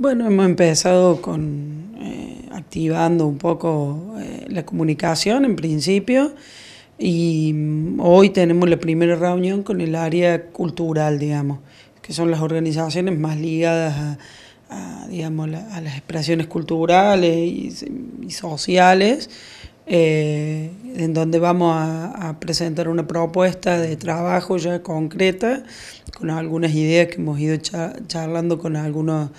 Bueno, hemos empezado con eh, activando un poco eh, la comunicación en principio y mm, hoy tenemos la primera reunión con el área cultural, digamos, que son las organizaciones más ligadas a, digamos, a las expresiones culturales y, sociales, eh, en donde vamos a, a, presentar una propuesta de trabajo ya concreta, con algunas ideas que hemos ido charlando con algunos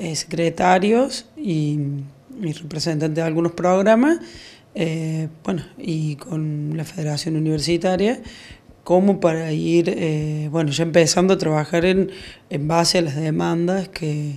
eh, secretarios y, representantes de algunos programas, eh, bueno, y con la Federación Universitaria, como para ir, eh, bueno, ya empezando a trabajar en, en base a las demandas que,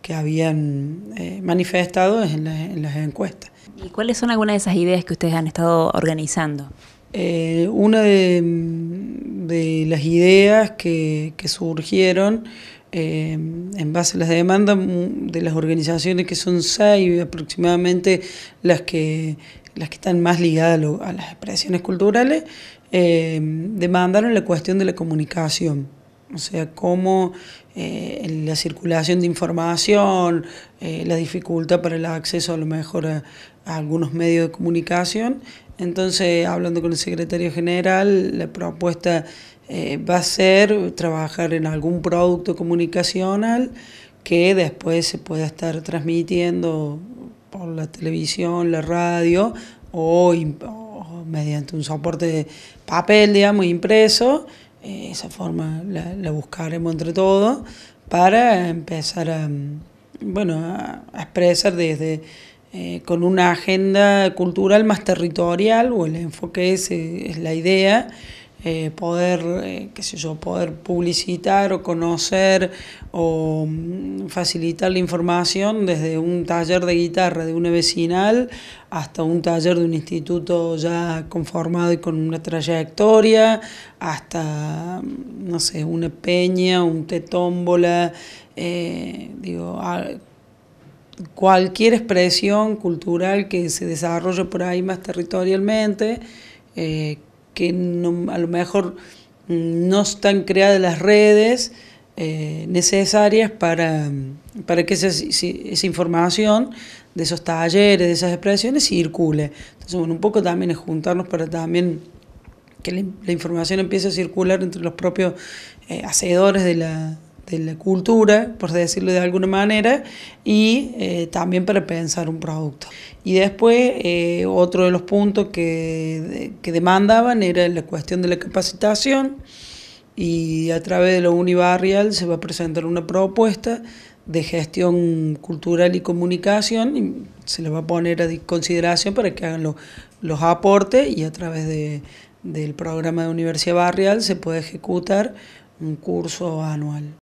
que habían manifestado en, en, las encuestas. ¿Y cuáles son algunas de esas ideas que ustedes han estado organizando? una de, de, las ideas que, que surgieron eh, en base a las demandas de las organizaciones que son seis aproximadamente las que, las que están más ligadas a, las expresiones culturales, eh, demandaron la cuestión de la comunicación. O sea, cómo eh, la circulación de información, la dificultad para el acceso a lo mejor a, a algunos medios de comunicación. Entonces, hablando con el secretario general, la propuesta eh, va a ser trabajar en algún producto comunicacional que después se pueda estar transmitiendo por la televisión, la radio o, mediante un soporte de papel, digamos, impreso. Eh, esa forma la, buscaremos entre todos para empezar a, bueno, expresar desde eh, con una agenda cultural más territorial o el enfoque ese es la idea eh, poder, eh, qué sé yo, poder publicitar o conocer o mm, facilitar la información desde un taller de guitarra de una vecinal hasta un taller de un instituto ya conformado y con una trayectoria, hasta, mm, no sé, una peña, un tetómbola, eh, digo, cualquier expresión cultural que se desarrolle por ahí más territorialmente, que a lo mejor no están creadas las redes eh, necesarias para, para que esa, esa, información de esos talleres, de esas expresiones circule. Entonces, bueno, un poco también es juntarnos para también que la, información empiece a circular entre los propios eh, hacedores de la, de la cultura, por decirlo de alguna manera, y eh, también para pensar un producto. Y después, eh, otro de los puntos que, que, demandaban era la cuestión de la capacitación, y a través de la Unibarrial se va a presentar una propuesta de gestión cultural y comunicación, y se le va a poner a consideración para que hagan los aportes, y a través de, del programa de Universidad Barrial se puede ejecutar un curso anual.